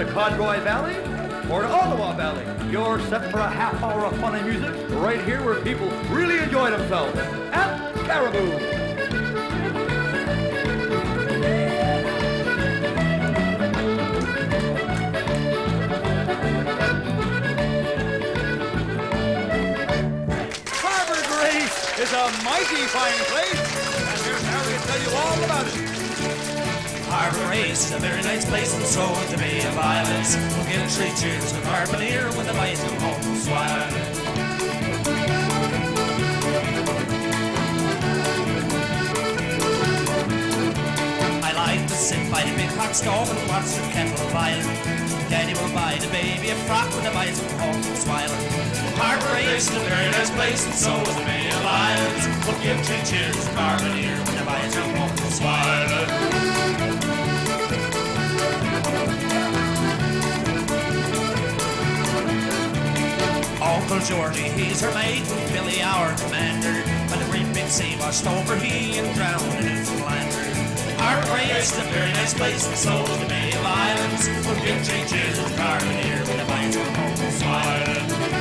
The Codroy Valley or the Ottawa Valley. You're set for a half hour of funny music right here where people really enjoy themselves at Caribou. Is a mighty fine place, Race is a very nice place and so to be of islands. We'll give three cheers to the boys come home from Swire. I like to sit by the big hot stove and watch the kettle boil. Daddy will buy the baby a frock the boys come home Swire. Harbor is a very nice place and so is the Bay of Islands. We'll give three cheers to Carbonear when the boys come home from Uncle Georgie, he's her mate, Billy, our commander. When the great big sea washed over, he and drowned in Newfoundlander. Our place is a very nice place, and so the Bay of Islands. We'll give three cheers to Carbonear when the vines come home Smiling.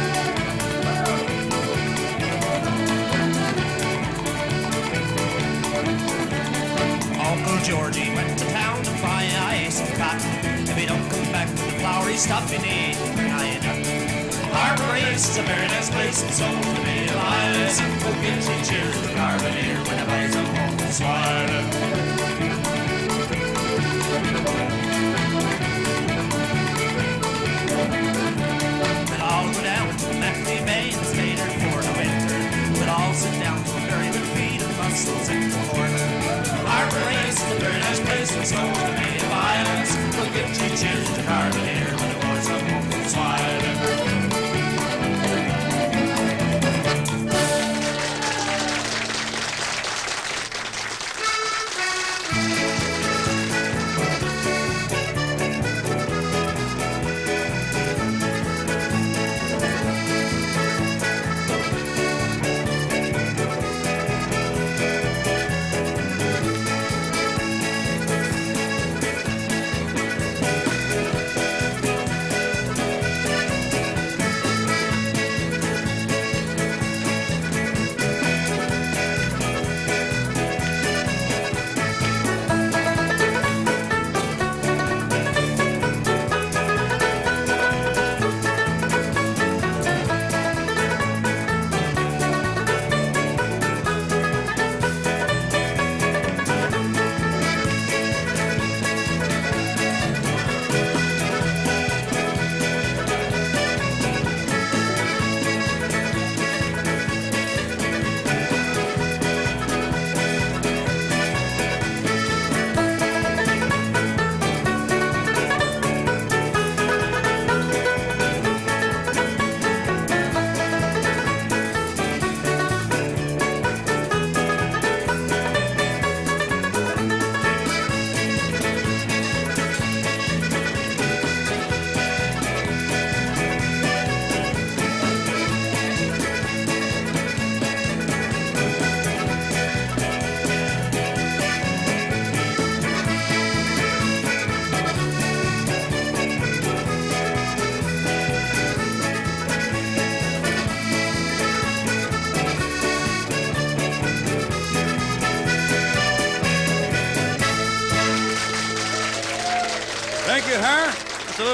Uncle Georgie went to town to buy ice and cotton. If he don't come back with the flowery stuff you need. Place is a very nice place, and so the Islands. We'll give two cheers to Carbonear when the boys come home the the. Our place is a very nice place, and so the Islands. We'll give two cheers to Carbonear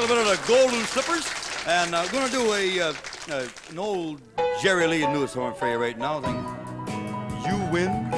little bit of the Golden Slippers. And I'm going to do a, uh, uh, an old Jerry Lee Lewis horn for you right now. Thing, You Win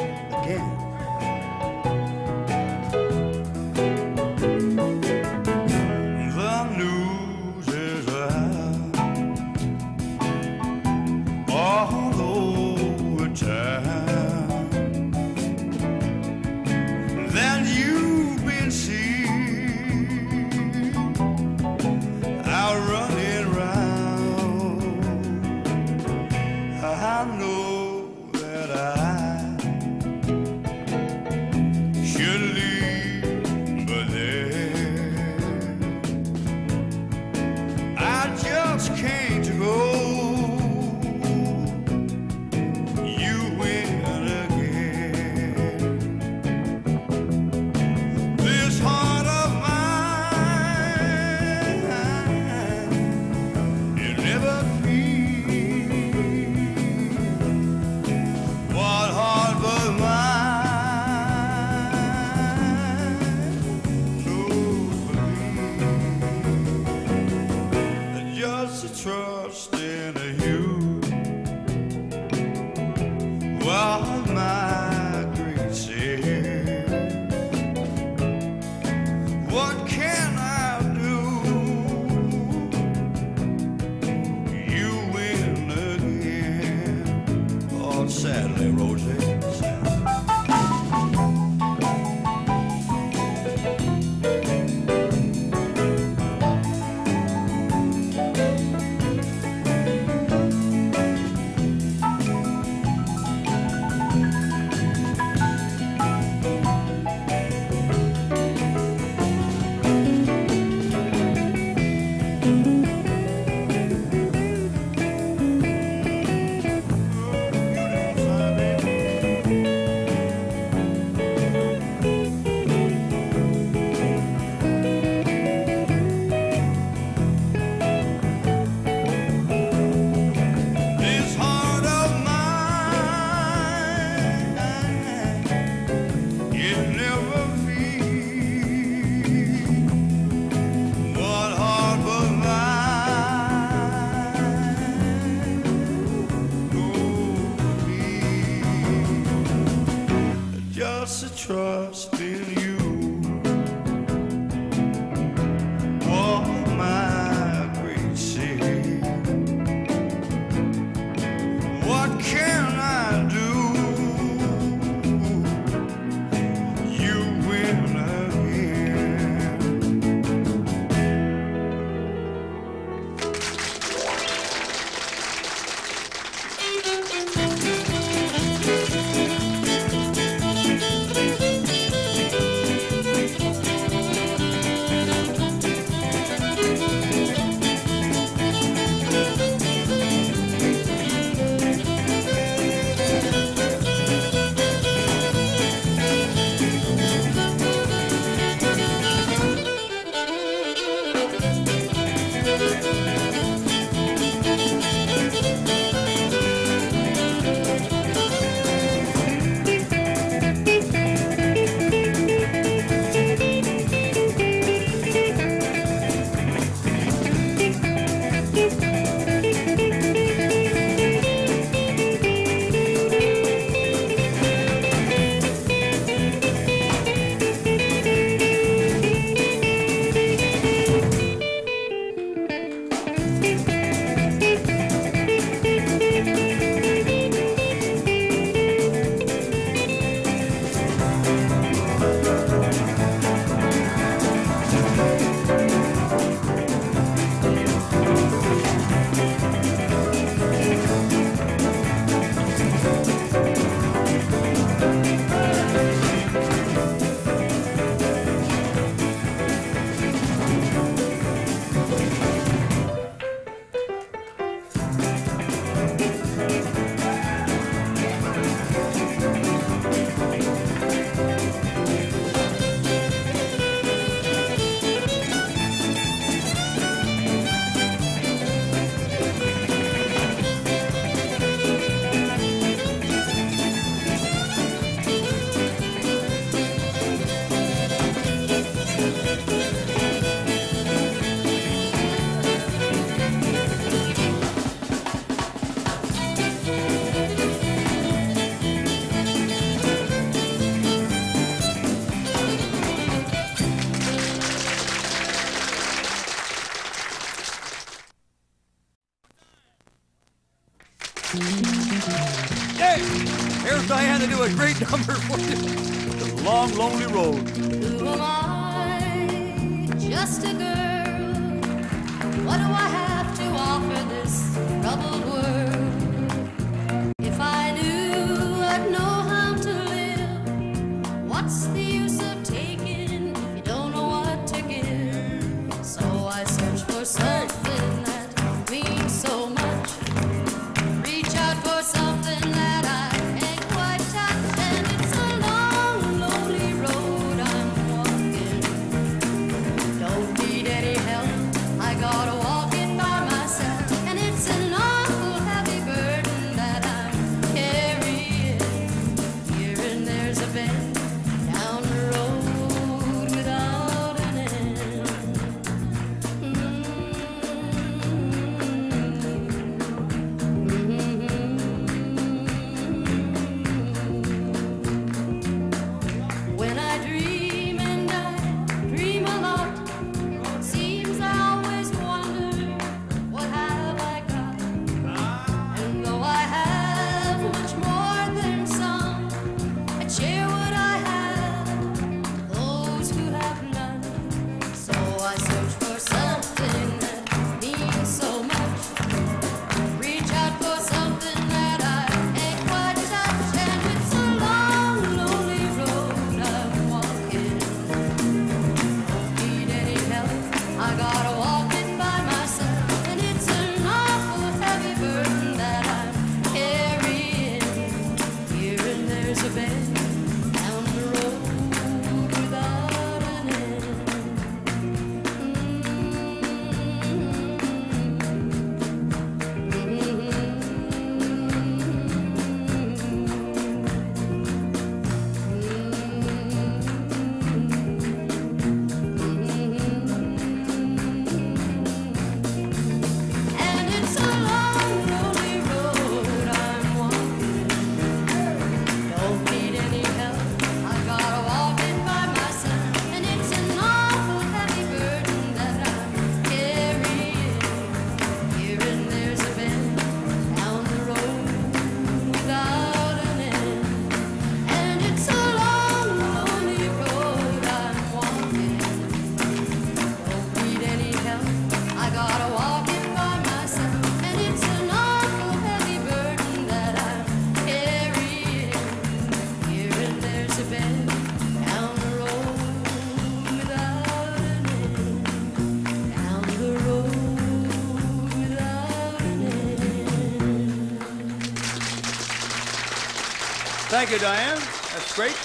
Thank you, Diane. That's great.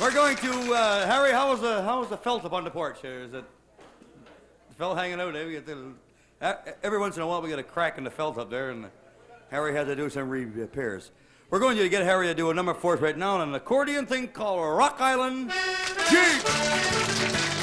We're going to uh, Harry. How was the how was the felt up on the porch? Here? Is it the felt hanging out? the, uh, every once in a while we get a crack in the felt up there, and Harry had to do some repairs. We're going to get Harry to do a number for us right now on an accordion thing called Rock Island Jig.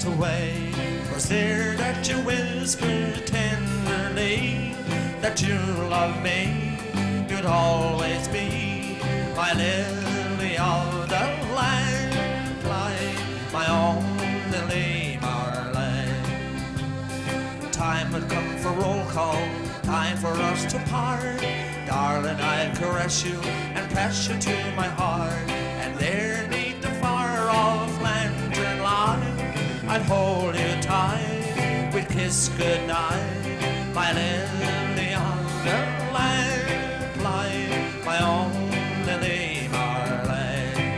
To wait. Was there that you whispered tenderly that you love me? You'd always be my lily of the land, my only Marlene. Time had come for roll call, time for us to part. Darling, I'd caress you and press you to my heart. And there neath kiss goodnight. My lily on the lamplight, my own Lily Marlene.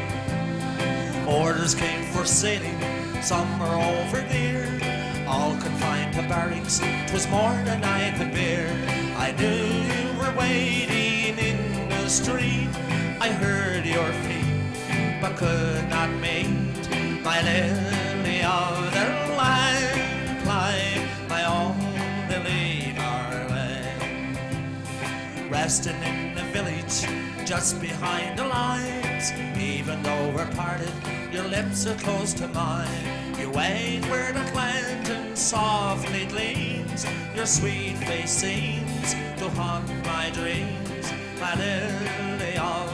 Orders came for sailing, some were over there. All confined to barracks, 'twas more than I could bear. I knew you were waiting in the street. I heard your feet, but could not meet. My lily of the land, resting in the village just behind the lines. Even though we're parted, your lips are close to mine. You wait where the lantern softly gleams. Your sweet face seems to haunt my dreams. My lily of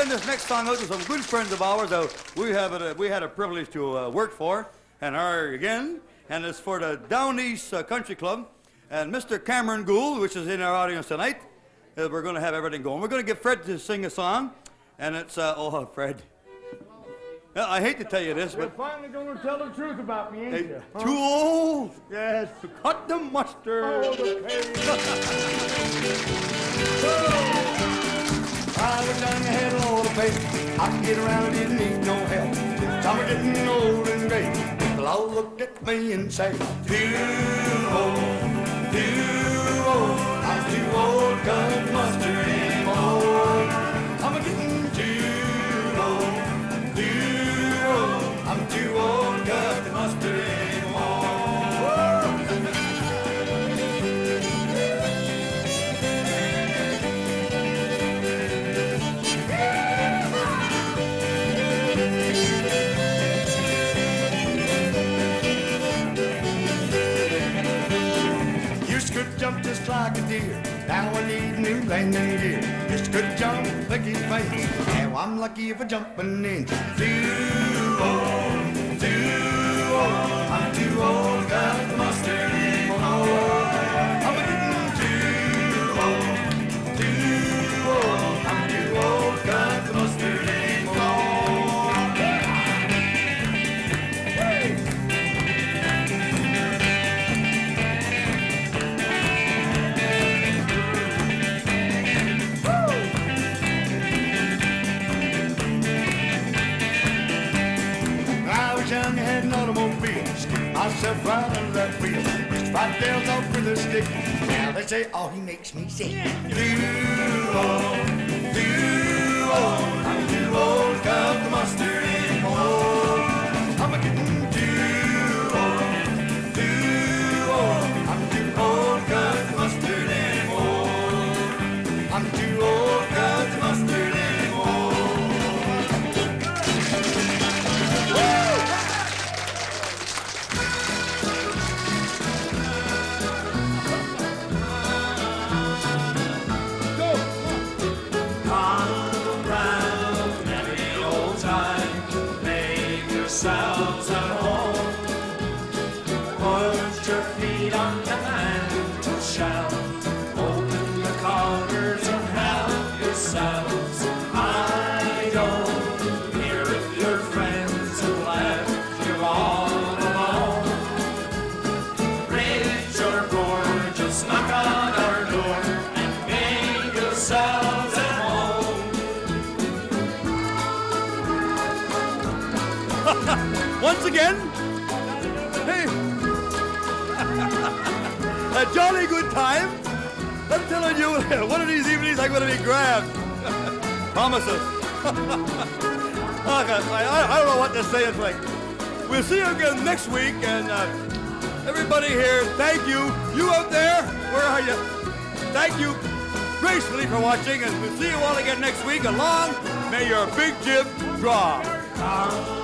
send this next song out to some good friends of ours that we have it, uh, we had a privilege to uh, work for, and are again, and it's for the Down East uh, Country Club, and Mr. Cameron Gould, which is in our audience tonight. Uh, we're going to have everything going. We're going to get Fred to sing a song, and it's uh, oh Fred. I hate to tell you this, You're but finally gonna tell the truth about me, ain't hey, you? too old Yes. to cut the mustard. Oh. I was I had a lot of faith. I could get around, didn't need no help. Time getting old and gray. People all looked at me and say, Too old, too old. I'm too old, cut mustard anymore. Need new landing gear. Used could jump licky face. Now I'm lucky if I jumping in. Too makes me sick. Again, hey, a jolly good time. I'm telling you, one of these evenings I'm going to be grabbed. Promises. I, I, don't know what to say. It's like, we'll see you again next week. And uh, everybody here, thank you. You out there, where are you? Thank you gracefully for watching. And we'll see you all again next week. Along, may your big jib. Come